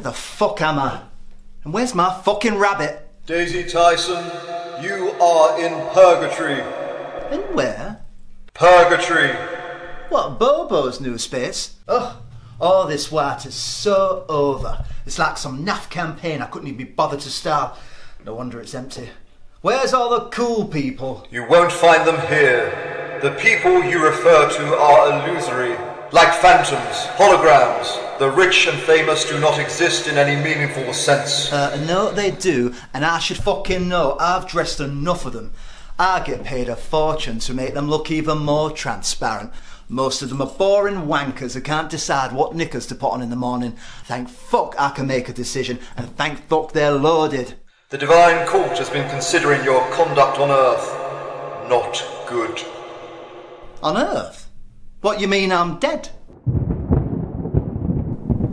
the fuck am I? And where's my fucking rabbit? Daisy Tyson, you are in purgatory. In where? Purgatory. What, Bobo's new space? Ugh, all this white is so over. It's like some naff campaign I couldn't even be bothered to start. No wonder it's empty. Where's all the cool people? You won't find them here. The people you refer to are illusory, like phantoms, holograms. The rich and famous do not exist in any meaningful sense. Uh, no, they do, and I should fucking know. I've dressed enough of them. I get paid a fortune to make them look even more transparent. Most of them are boring wankers who can't decide what knickers to put on in the morning. Thank fuck I can make a decision, and thank fuck they're loaded. The Divine Court has been considering your conduct on Earth not good. On Earth? What, you mean I'm dead?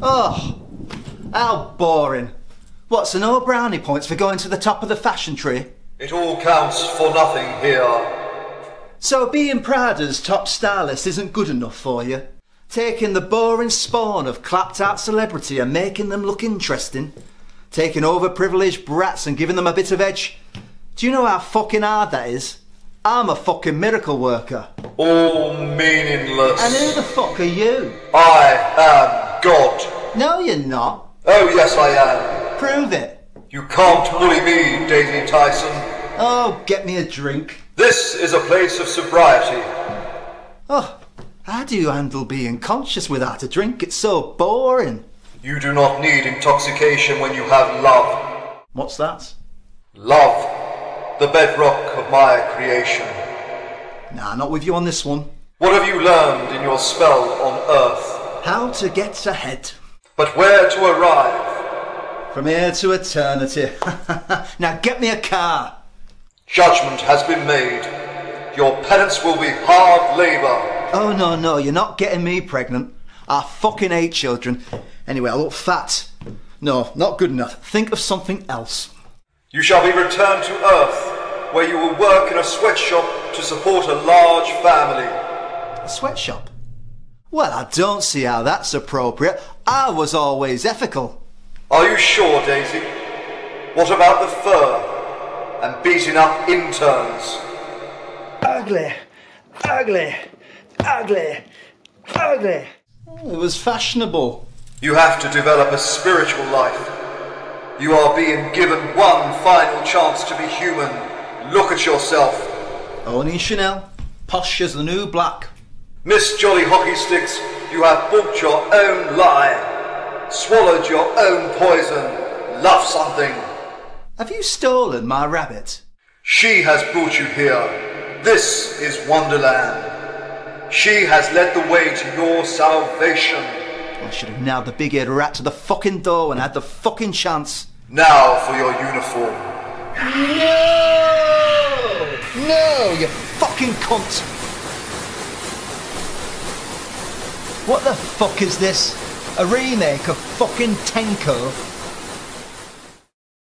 Oh, how boring. What's no brownie points for going to the top of the fashion tree? It all counts for nothing here. So being Prada's top stylist isn't good enough for you? Taking the boring spawn of clapped out celebrity and making them look interesting? Taking overprivileged brats and giving them a bit of edge? Do you know how fucking hard that is? I'm a fucking miracle worker. All meaningless. And who the fuck are you? I am God. No, you're not. Oh, yes, I am. Prove it. You can't bully me, Daisy Tyson. Oh, get me a drink. This is a place of sobriety. Oh, how do you handle being conscious without a drink? It's so boring. You do not need intoxication when you have love. What's that? Love, the bedrock of my creation. Nah, not with you on this one. What have you learned in your spell on Earth? How to get ahead. But where to arrive? From here to eternity. now get me a car. Judgment has been made. Your penance will be hard labour. Oh, no, no, you're not getting me pregnant. I fucking hate children. Anyway, I look fat. No, not good enough. Think of something else. You shall be returned to Earth, where you will work in a sweatshop to support a large family. A sweatshop? Well, I don't see how that's appropriate. I was always ethical. Are you sure, Daisy? What about the fur? And beating up interns? Ugly, ugly, ugly, ugly. It was fashionable. You have to develop a spiritual life. You are being given one final chance to be human. Look at yourself. Owning Chanel, posh as the new black. Miss Jolly Hockey Sticks, you have bought your own lie. Swallowed your own poison. Love something. Have you stolen my rabbit? She has brought you here. This is Wonderland. She has led the way to your salvation. I should have nailed the big-eared rat to the fucking door and had the fucking chance. Now for your uniform. No! You fucking cunt! What the fuck is this? A remake of fucking Tenko?